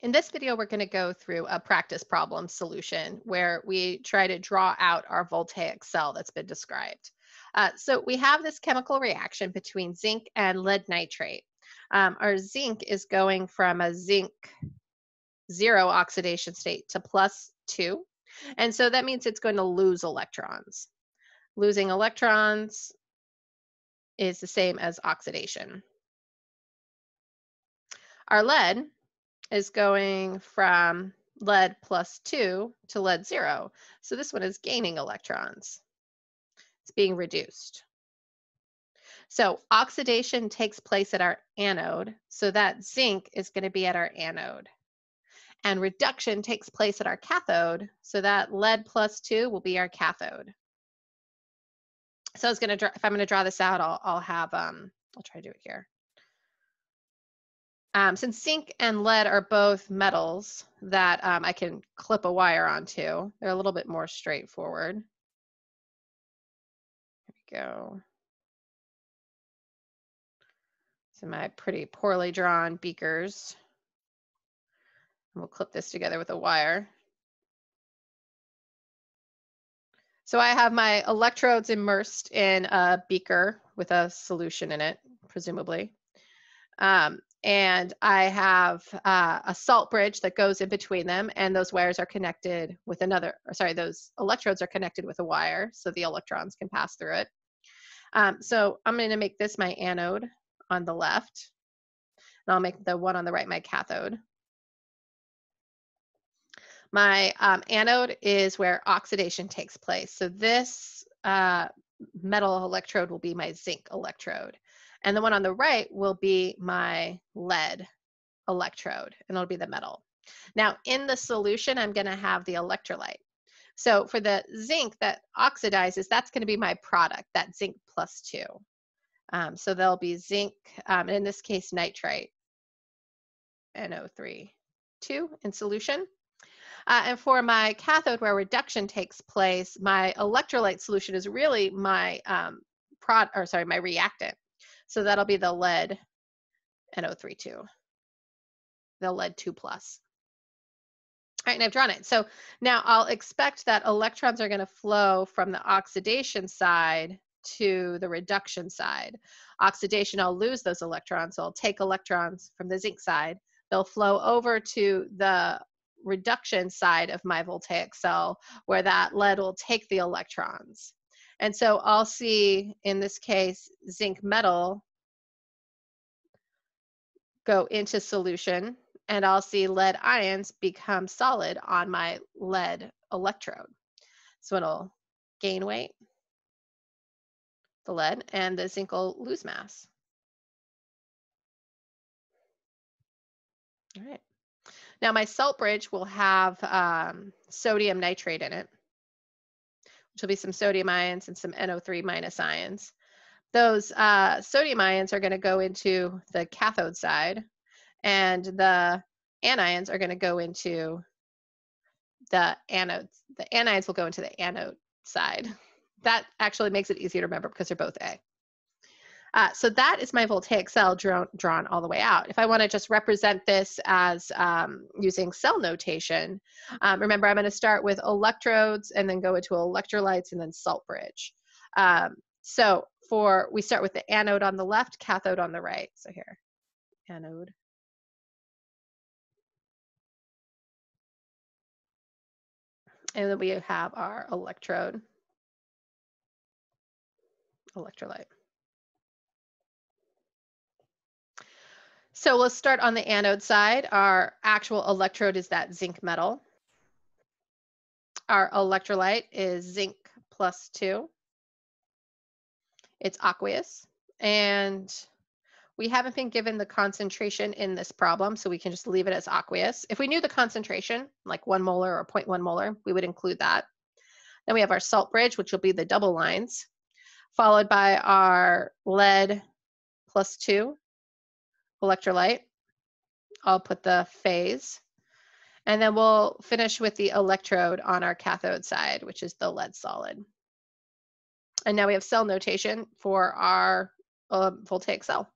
In this video, we're going to go through a practice problem solution where we try to draw out our voltaic cell that's been described. Uh, so we have this chemical reaction between zinc and lead nitrate. Um, our zinc is going from a zinc zero oxidation state to plus two. And so that means it's going to lose electrons. Losing electrons is the same as oxidation. Our lead is going from lead plus two to lead zero. So this one is gaining electrons. It's being reduced. So oxidation takes place at our anode. So that zinc is going to be at our anode. And reduction takes place at our cathode. So that lead plus two will be our cathode. So I was going to draw, if I'm going to draw this out, I'll, I'll have, um, I'll try to do it here. Um, since zinc and lead are both metals that um, I can clip a wire onto, they're a little bit more straightforward. There we go. So my pretty poorly drawn beakers. And we'll clip this together with a wire. So I have my electrodes immersed in a beaker with a solution in it, presumably. Um, and I have uh, a salt bridge that goes in between them, and those wires are connected with another, or sorry, those electrodes are connected with a wire so the electrons can pass through it. Um, so I'm going to make this my anode on the left, and I'll make the one on the right my cathode. My um, anode is where oxidation takes place. So this uh, metal electrode will be my zinc electrode. And the one on the right will be my lead electrode, and it'll be the metal. Now, in the solution, I'm going to have the electrolyte. So for the zinc that oxidizes, that's going to be my product, that zinc plus two. Um, so there'll be zinc, um, in this case, nitrite, NO3, 2 in solution. Uh, and for my cathode where reduction takes place, my electrolyte solution is really my um, prod, or sorry, my reactant. So that'll be the lead NO32, the lead 2 plus. All right, and I've drawn it. So now I'll expect that electrons are going to flow from the oxidation side to the reduction side. Oxidation, I'll lose those electrons. So I'll take electrons from the zinc side. They'll flow over to the reduction side of my voltaic cell where that lead will take the electrons. And so I'll see, in this case, zinc metal go into solution, and I'll see lead ions become solid on my lead electrode. So it'll gain weight, the lead, and the zinc will lose mass. All right. Now my salt bridge will have um, sodium nitrate in it which will be some sodium ions and some NO3 minus ions. Those uh, sodium ions are going to go into the cathode side, and the anions are going to go into the anodes. The anions will go into the anode side. That actually makes it easier to remember because they're both A. Uh, so that is my voltaic cell drawn, drawn all the way out. If I want to just represent this as um, using cell notation, um, remember I'm going to start with electrodes and then go into electrolytes and then salt bridge. Um, so for, we start with the anode on the left, cathode on the right. So here, anode. And then we have our electrode, electrolyte. So we'll start on the anode side. Our actual electrode is that zinc metal. Our electrolyte is zinc plus two. It's aqueous. And we haven't been given the concentration in this problem, so we can just leave it as aqueous. If we knew the concentration, like one molar or 0.1 molar, we would include that. Then we have our salt bridge, which will be the double lines, followed by our lead plus two, electrolyte. I'll put the phase. And then we'll finish with the electrode on our cathode side, which is the lead solid. And now we have cell notation for our uh, voltaic cell.